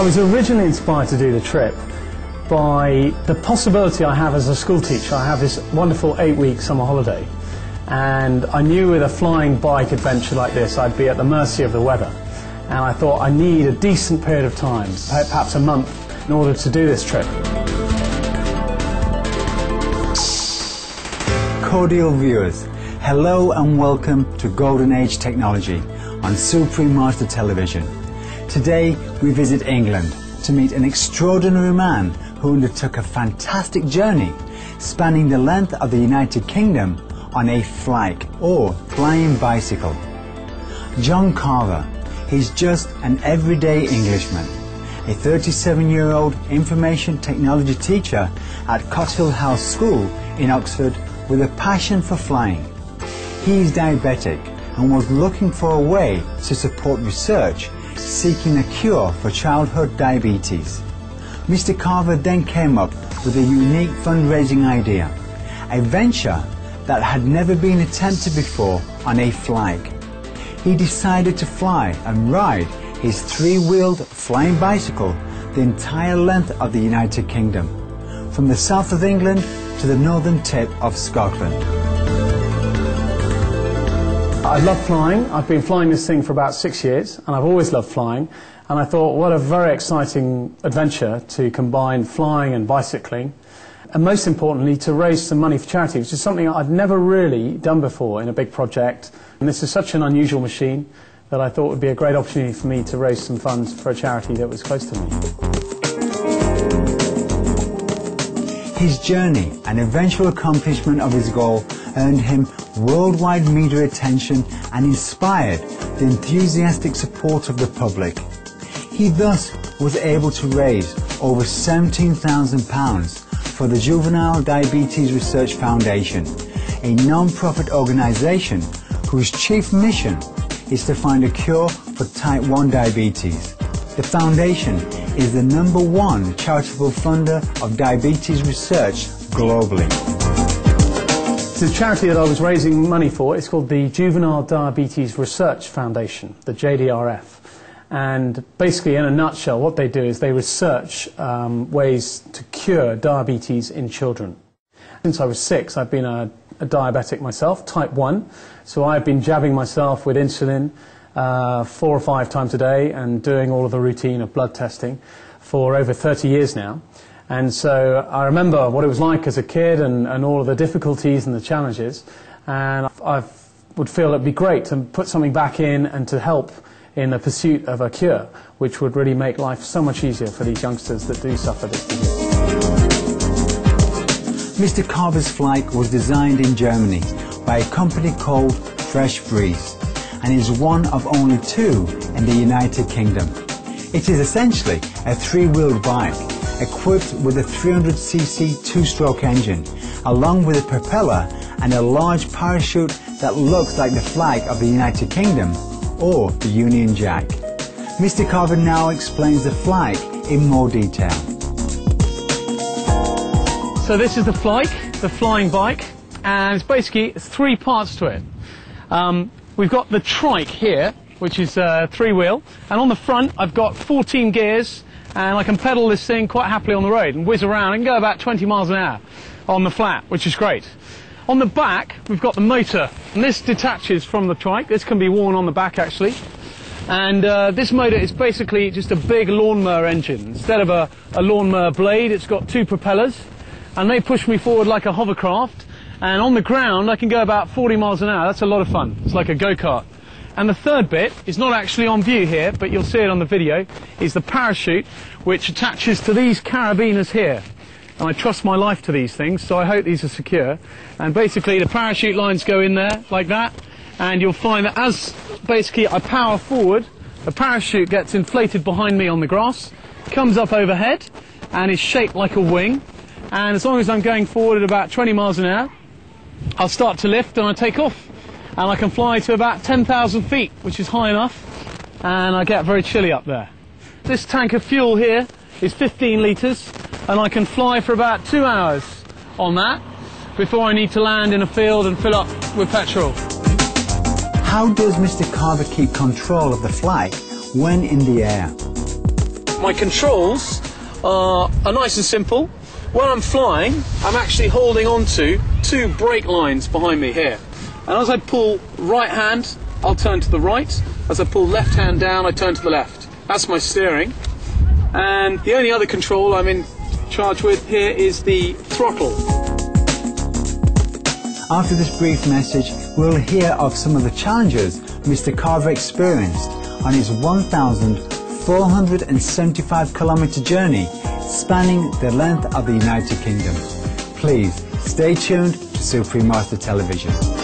I was originally inspired to do the trip by the possibility I have as a school teacher. I have this wonderful eight-week summer holiday, and I knew with a flying bike adventure like this, I'd be at the mercy of the weather. And I thought I need a decent period of time, perhaps a month, in order to do this trip. Cordial viewers, hello and welcome to Golden Age Technology on Supreme Master Television. Today we visit England to meet an extraordinary man who undertook a fantastic journey spanning the length of the United Kingdom on a flike or flying bicycle. John Carver, he's just an everyday Englishman, a 37-year-old information technology teacher at Cotsfield House School in Oxford with a passion for flying. He is diabetic and was looking for a way to support research seeking a cure for childhood diabetes. Mr. Carver then came up with a unique fundraising idea, a venture that had never been attempted before on a flike. He decided to fly and ride his three-wheeled flying bicycle the entire length of the United Kingdom, from the south of England to the northern tip of Scotland. I love flying. I've been flying this thing for about six years, and I've always loved flying. And I thought, what a very exciting adventure to combine flying and bicycling, and most importantly, to raise some money for charity, which is something I'd never really done before in a big project. And this is such an unusual machine that I thought it would be a great opportunity for me to raise some funds for a charity that was close to me. His journey and eventual accomplishment of his goal earned him worldwide media attention and inspired the enthusiastic support of the public. He thus was able to raise over £17,000 for the Juvenile Diabetes Research Foundation, a non-profit organisation whose chief mission is to find a cure for type 1 diabetes. The foundation is the number one charitable funder of diabetes research globally. The charity that I was raising money for is called the Juvenile Diabetes Research Foundation, the JDRF. And basically, in a nutshell, what they do is they research um, ways to cure diabetes in children. Since I was six, I've been a, a diabetic myself, type 1. So I've been jabbing myself with insulin uh, four or five times a day and doing all of the routine of blood testing for over 30 years now. And so I remember what it was like as a kid and, and all of the difficulties and the challenges. And I would feel it'd be great to put something back in and to help in the pursuit of a cure, which would really make life so much easier for these youngsters that do suffer this disease. Mr. Carver's flike was designed in Germany by a company called Fresh Breeze and is one of only two in the United Kingdom. It is essentially a three-wheeled bike equipped with a 300cc two-stroke engine along with a propeller and a large parachute that looks like the flag of the United Kingdom or the Union Jack. Mr. Carver now explains the flike in more detail. So this is the flike, the flying bike, and it's basically three parts to it. Um, we've got the trike here, which is uh, three wheel, and on the front I've got 14 gears, and I can pedal this thing quite happily on the road and whiz around and go about 20 miles an hour on the flat, which is great. On the back, we've got the motor, and this detaches from the trike. This can be worn on the back actually. And uh, this motor is basically just a big lawnmower engine. Instead of a, a lawnmower blade, it's got two propellers, and they push me forward like a hovercraft. And on the ground, I can go about 40 miles an hour. That's a lot of fun. It's like a go-kart. And the third bit is not actually on view here, but you'll see it on the video, is the parachute, which attaches to these carabiners here. And I trust my life to these things, so I hope these are secure. And basically the parachute lines go in there, like that, and you'll find that as basically I power forward, the parachute gets inflated behind me on the grass, comes up overhead, and is shaped like a wing. And as long as I'm going forward at about 20 miles an hour, I'll start to lift and I take off. And I can fly to about 10,000 feet, which is high enough, and I get very chilly up there. This tank of fuel here is 15 litres, and I can fly for about two hours on that before I need to land in a field and fill up with petrol. How does Mr. Carver keep control of the flight when in the air? my controls are, are nice and simple. When I'm flying, I'm actually holding onto two brake lines behind me here. And as I pull right hand, I'll turn to the right. As I pull left hand down, I turn to the left. That's my steering. And the only other control I'm in charge with here is the throttle. After this brief message, we'll hear of some of the challenges Mr. Carver experienced on his 1,475 kilometer journey spanning the length of the United Kingdom. Please stay tuned to Supreme Master Television.